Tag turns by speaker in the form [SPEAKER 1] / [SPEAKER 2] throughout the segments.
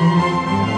[SPEAKER 1] Música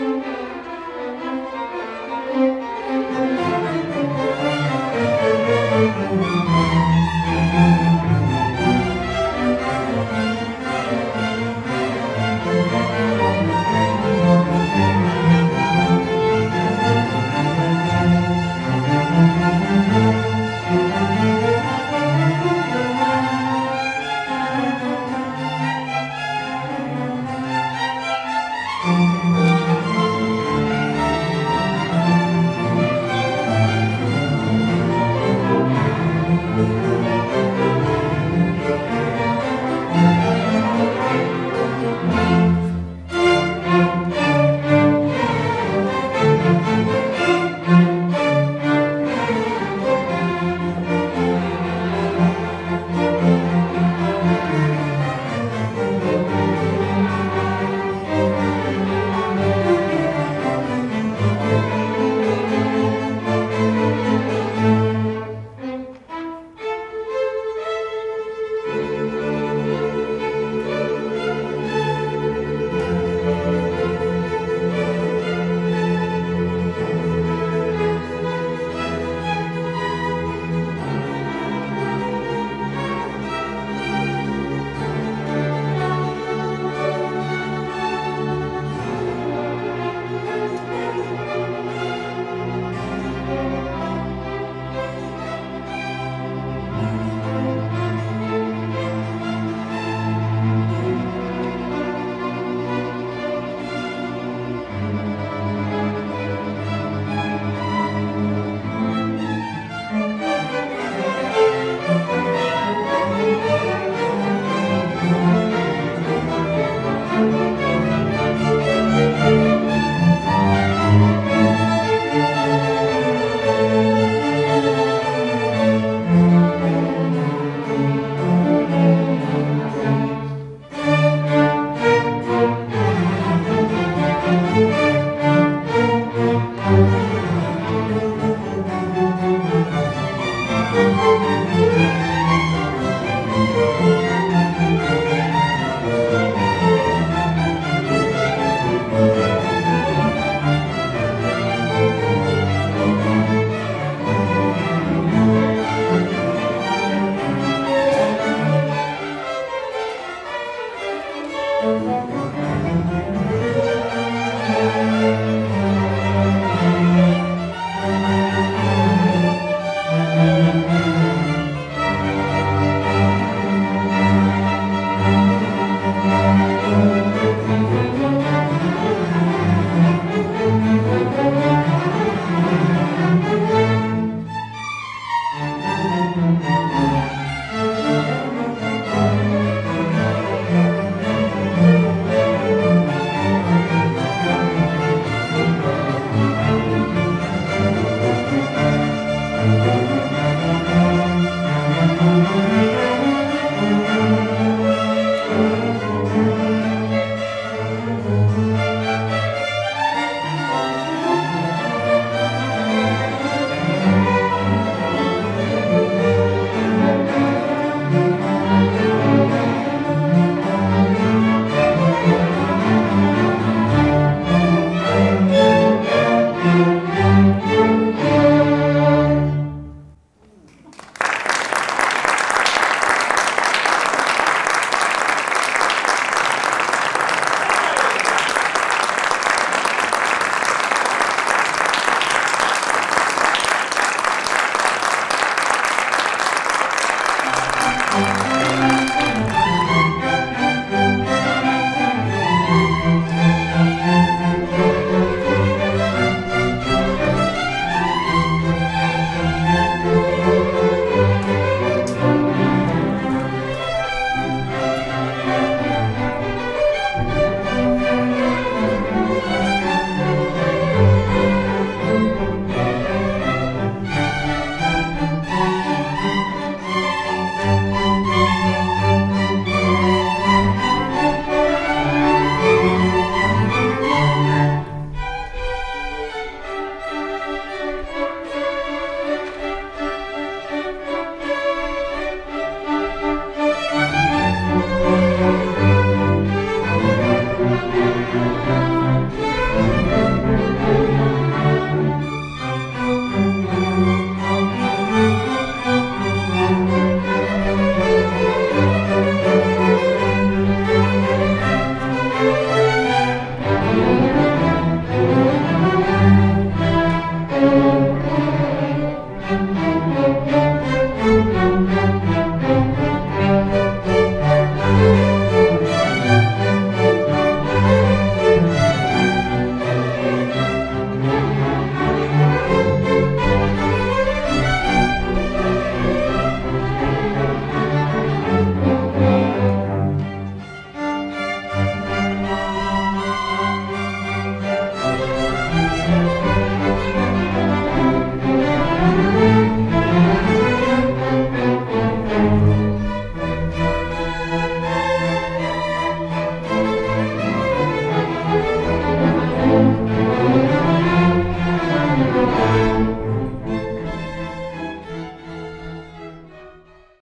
[SPEAKER 1] Thank you.